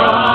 Lord.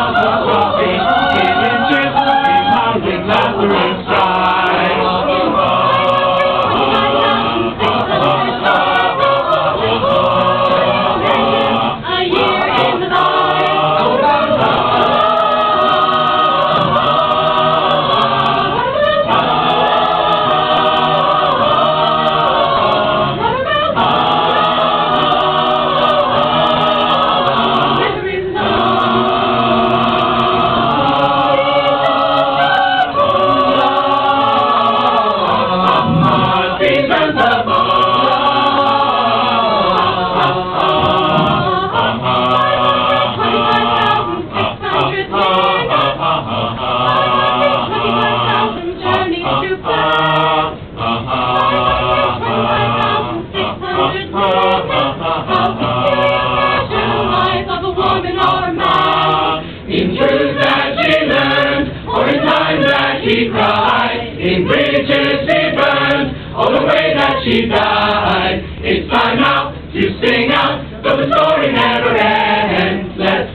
she cried, in bridges we burned, all the way that she died. It's time now to sing out, though the story never ends. Let's